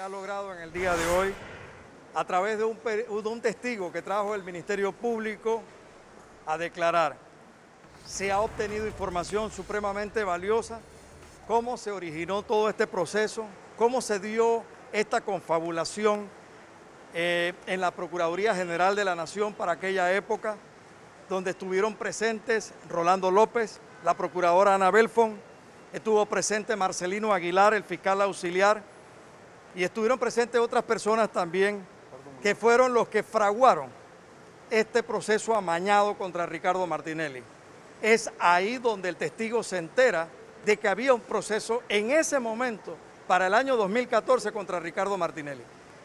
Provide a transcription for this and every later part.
ha logrado en el día de hoy a través de un, testigo que trajo el Ministerio Público a declarar. Se ha obtenido información supremamente valiosa, cómo se originó todo este proceso, cómo se dio esta confabulación eh, en la Procuraduría General de la Nación para aquella época, donde estuvieron presentes Rolando López, la Procuradora Ana Belfon, estuvo presente Marcelino Aguilar, el fiscal auxiliar, y estuvieron presentes otras personas también que fueron los que fraguaron este proceso amañado contra Ricardo Martinelli. Es ahí donde el testigo se entera de que había un proceso en ese momento para el año 2014 contra Ricardo Martinelli.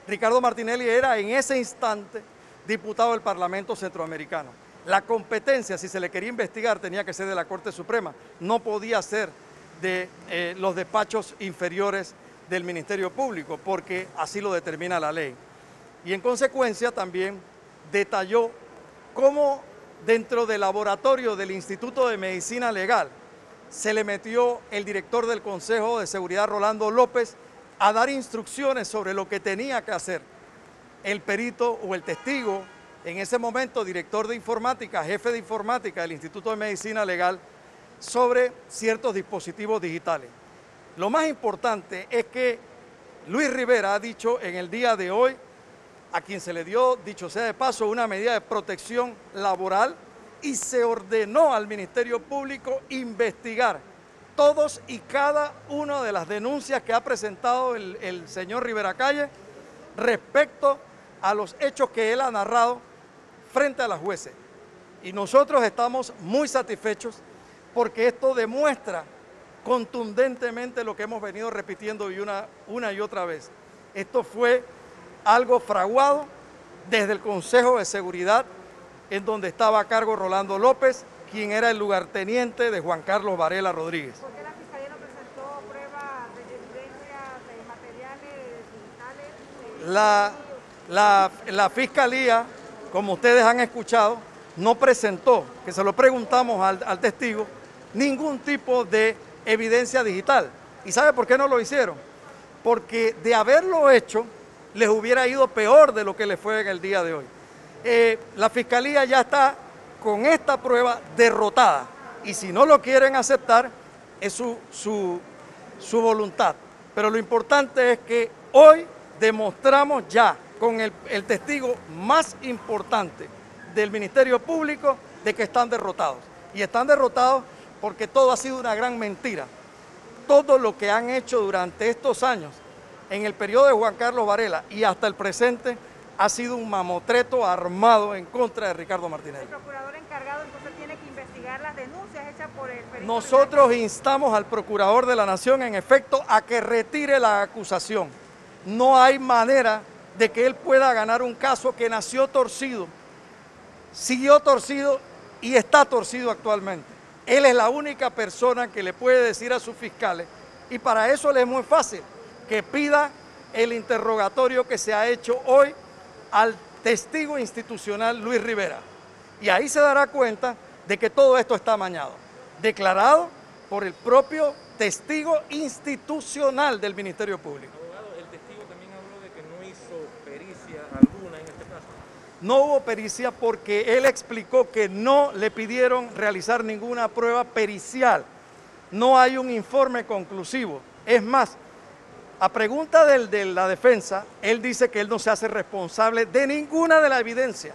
Ricardo Martinelli era en ese instante diputado del Parlamento Centroamericano. La competencia, si se le quería investigar, tenía que ser de la Corte Suprema, no podía ser de eh, los despachos inferiores del Ministerio Público, porque así lo determina la ley. Y en consecuencia también detalló cómo dentro del laboratorio del Instituto de Medicina Legal se le metió el director del Consejo de Seguridad, Rolando López, a dar instrucciones sobre lo que tenía que hacer el perito o el testigo, en ese momento director de informática, jefe de informática del Instituto de Medicina Legal, sobre ciertos dispositivos digitales. Lo más importante es que Luis Rivera ha dicho en el día de hoy, a quien se le dio, dicho sea de paso, una medida de protección laboral y se ordenó al Ministerio Público investigar todos y cada una de las denuncias que ha presentado el, señor Rivera Calle respecto a los hechos que él ha narrado frente a las jueces. Y nosotros estamos muy satisfechos porque esto demuestra contundentemente lo que hemos venido repitiendo una, una y otra vez. Esto fue algo fraguado desde el Consejo de Seguridad, en donde estaba a cargo Rolando López, quien era el lugarteniente de Juan Carlos Varela Rodríguez. ¿Por qué la Fiscalía no presentó pruebas de evidencia de materiales digitales? La, la, Fiscalía, como ustedes han escuchado, no presentó, que se lo preguntamos al, al testigo, ningún tipo de evidencia digital. ¿Y sabe por qué no lo hicieron? Porque de haberlo hecho, les hubiera ido peor de lo que les fue en el día de hoy. Eh, la Fiscalía ya está con esta prueba derrotada. Y si no lo quieren aceptar, es su, su, voluntad. Pero lo importante es que hoy demostramos ya con el, el testigo más importante del Ministerio Público de que están derrotados. Y están derrotados porque todo ha sido una gran mentira. Todo lo que han hecho durante estos años, en el periodo de Juan Carlos Varela y hasta el presente, ha sido un mamotreto armado en contra de Ricardo Martínez. El procurador encargado entonces tiene que investigar las denuncias hechas por el perito Nosotros instamos al procurador de la Nación, en efecto, a que retire la acusación. No hay manera de que él pueda ganar un caso que nació torcido, siguió torcido y está torcido actualmente. Él es la única persona que le puede decir a sus fiscales, y para eso le es muy fácil, que pida el interrogatorio que se ha hecho hoy al testigo institucional Luis Rivera. Y ahí se dará cuenta de que todo esto está amañado, declarado por el propio testigo institucional del Ministerio Público. Abogado, el testigo también habló de que no hizo pericia alguna en este caso. No hubo pericia porque él explicó que no le pidieron realizar ninguna prueba pericial. No hay un informe conclusivo. Es más, a pregunta del, de la defensa, él dice que él no se hace responsable de ninguna de la evidencia,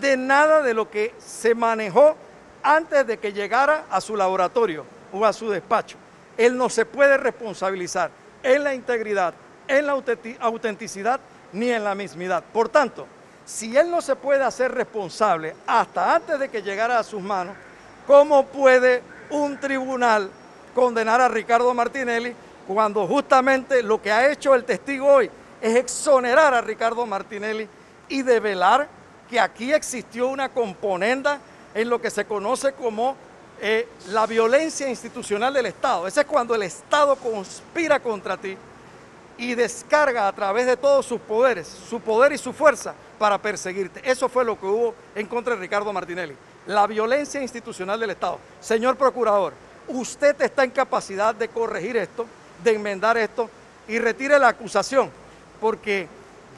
de nada de lo que se manejó antes de que llegara a su laboratorio o a su despacho. Él no se puede responsabilizar en la integridad, en la autenticidad ni en la mismidad. Por tanto, si él no se puede hacer responsable hasta antes de que llegara a sus manos, ¿cómo puede un tribunal condenar a Ricardo Martinelli cuando justamente lo que ha hecho el testigo hoy es exonerar a Ricardo Martinelli y develar que aquí existió una componenda en lo que se conoce como eh, la violencia institucional del Estado. Ese es cuando el Estado conspira contra ti y descarga a través de todos sus poderes, su poder y su fuerza para perseguirte. Eso fue lo que hubo en contra de Ricardo Martinelli. La violencia institucional del Estado. Señor Procurador, usted está en capacidad de corregir esto de enmendar esto y retire la acusación, porque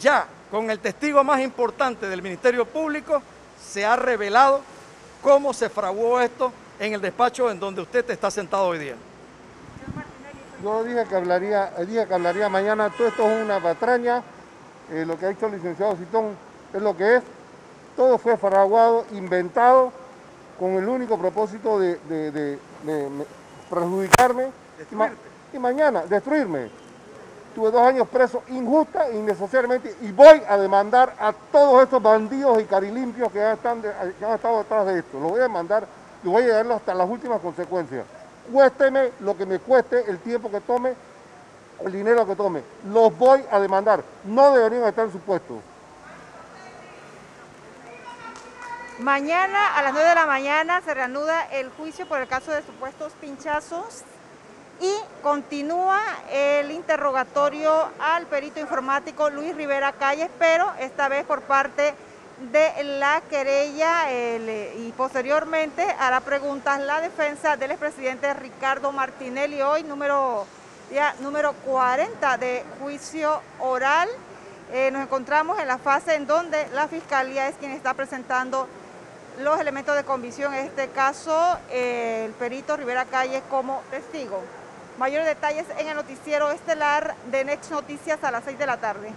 ya con el testigo más importante del Ministerio Público se ha revelado cómo se fraguó esto en el despacho en donde usted está sentado hoy día. Yo dije que hablaría, dije que hablaría mañana, todo esto es una patraña, eh, lo que ha dicho el licenciado Citón es lo que es, todo fue fraguado, inventado, con el único propósito de, de, de, de perjudicarme y, ma y, mañana destruirme. Tuve dos años preso injusta, innecesariamente, y voy a demandar a todos estos bandidos y carilimpios que, están que han estado detrás de esto. Los voy a demandar y voy a llevarlo hasta las últimas consecuencias. Cuésteme lo que me cueste, el tiempo que tome, el dinero que tome. Los voy a demandar. No deberían estar en su puesto. Mañana a las 9 de la mañana se reanuda el juicio por el caso de supuestos pinchazos y continúa el interrogatorio al perito informático Luis Rivera Calles, pero esta vez por parte de la querella el, y posteriormente hará preguntas la defensa del expresidente Ricardo Martinelli, hoy número, ya, número 40 de juicio oral. Eh, nos encontramos en la fase en donde la Fiscalía es quien está presentando los elementos de convicción, en este caso el perito Rivera Calle como testigo. Mayores detalles en el noticiero estelar de Next Noticias a las 6 de la tarde.